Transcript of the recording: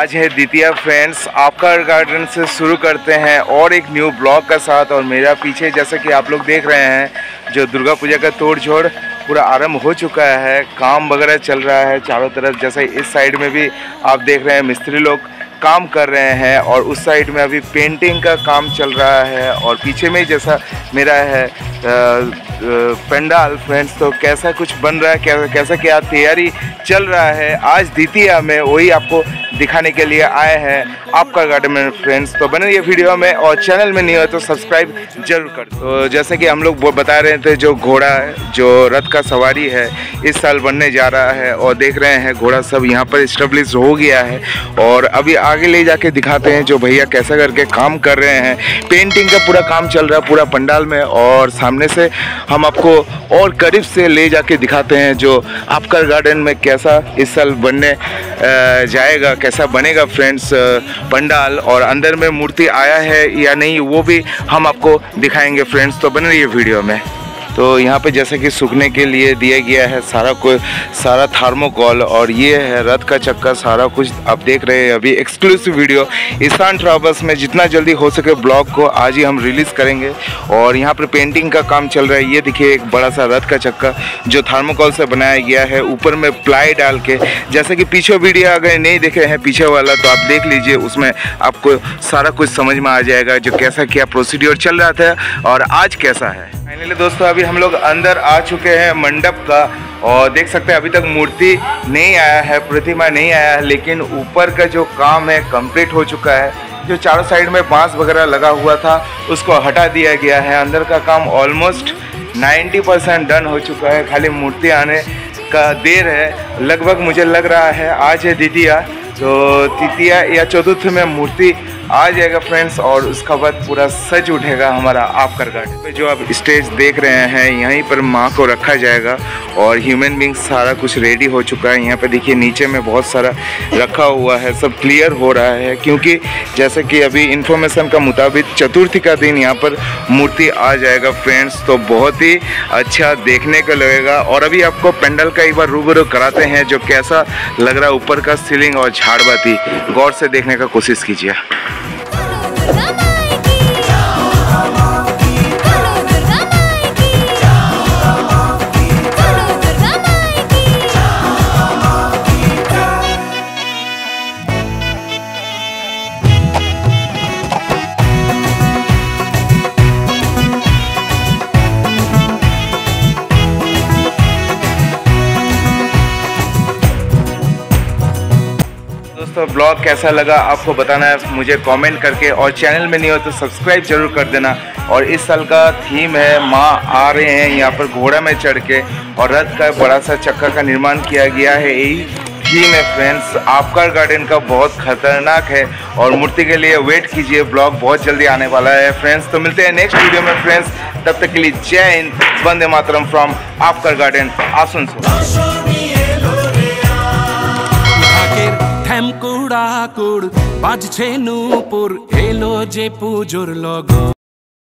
आज है द्वितीय फ्रेंड्स, आपका गार्डन से शुरू करते हैं और एक न्यू ब्लॉग का साथ और मेरा पीछे जैसा कि आप लोग देख रहे हैं, जो दुर्गा पूजा का तोड़ छोड़ पूरा आरंभ हो चुका है, काम वगैरह चल रहा है, चारों तरफ़ जैसे इस साइड में भी आप देख रहे हैं, मिस्त्री लोग काम कर रहे हैं और उस साइड में अभी पेंटिंग का काम चल रहा है और पीछे में जैसा मेरा है पंडाल फ्रेंड्स तो कैसा कुछ बन रहा है कैसा कैसा क्या तैयारी चल रहा है, आज द्वितीय में वही आपको दिखाने के लिए आए हैं आपका गार्डन में फ्रेंड्स तो बने ये वीडियो में और चैनल में नहीं हो तो सब्सक्राइब ज़रूर कर तो जैसे कि हम लोग बता रहे थे, जो घोड़ा जो रथ का सवारी है, इस साल बनने जा रहा है और देख रहे हैं घोड़ा सब यहाँ पर इस्टेब्लिश हो गया है। और अभी आगे ले जाके दिखाते हैं जो भैया कैसा करके काम कर रहे हैं। पेंटिंग का पूरा काम चल रहा है, पूरा पंडाल में और सामने से हम आपको और करीब से ले जाके दिखाते हैं जो आपका गार्डन में कैसा इस साल बनने जाएगा कैसा बनेगा फ्रेंड्स पंडाल और अंदर में मूर्ति आया है या नहीं, वो भी हम आपको दिखाएँगे फ्रेंड्स। तो बने रहिए वीडियो में। तो यहाँ पे जैसे कि सूखने के लिए दिया गया है सारा कोई सारा थार्मोकॉल और ये है रथ का चक्का सारा कुछ आप देख रहे हैं अभी एक्सक्लूसिव वीडियो ईशान ट्रावल्स में जितना जल्दी हो सके ब्लॉग को आज ही हम रिलीज़ करेंगे और यहाँ पर पेंटिंग का काम चल रहा है। ये देखिए एक बड़ा सा रथ का चक्का जो थार्मोकॉल से बनाया गया है, ऊपर में प्लाई डाल के। जैसे कि पीछे वीडियो अगर नहीं देखे हैं पीछे वाला तो आप देख लीजिए, उसमें आपको सारा कुछ समझ में आ जाएगा जो कैसा क्या प्रोसीड्योर चल रहा था और आज कैसा है। फाइनली दोस्तों, अभी हम लोग अंदर आ चुके हैं मंडप का और देख सकते हैं अभी तक मूर्ति नहीं आया है, प्रतिमा नहीं आया है, लेकिन ऊपर का जो काम है कंप्लीट हो चुका है। जो चारों साइड में बाँस वगैरह लगा हुआ था, उसको हटा दिया गया है। अंदर का काम ऑलमोस्ट 90 परसेंट डन हो चुका है। खाली मूर्ति आने का देर है। लगभग मुझे लग रहा है, आज है द्वितीय। तो तृतीय या चतुर्थ में मूर्ति आ जाएगा फ्रेंड्स और उसका बाद पूरा सज उठेगा हमारा आपकर गार्डन पे। जो आप स्टेज देख रहे हैं, यहीं पर माँ को रखा जाएगा और ह्यूमन बींग सारा कुछ रेडी हो चुका है। यहाँ पे देखिए, नीचे में बहुत सारा रखा हुआ है, सब क्लियर हो रहा है, क्योंकि जैसे कि अभी इंफॉर्मेशन का मुताबिक चतुर्थी का दिन यहाँ पर मूर्ति आ जाएगा फ्रेंड्स तो बहुत ही अच्छा देखने को लगेगा। और अभी आपको पेंडल का एक बार रूबरू कराते हैं, जो कैसा लग रहा है ऊपर का सीलिंग और झाड़बाती गौर से देखने का कोशिश कीजिए। दोस्तों ब्लॉग कैसा लगा आपको बताना है, मुझे कमेंट करके और चैनल में नहीं हो तो सब्सक्राइब ज़रूर कर देना। और इस साल का थीम है, माँ आ रहे हैं यहाँ पर घोड़ा में चढ़ के और रथ का बड़ा सा चक्का का निर्माण किया गया है। यही थीम है फ्रेंड्स आपका गार्डन का बहुत खतरनाक है और मूर्ति के लिए वेट कीजिए ब्लॉग बहुत जल्दी आने वाला है फ्रेंड्स तो मिलते हैं नेक्स्ट वीडियो में फ्रेंड्स तब तक के लिए जय हिंद, वंदे मातरम फ्रॉम आपका गार्डन आसनसोल কুড়াকুড় বাজছে নূপুর এলো যে পুজোর লগ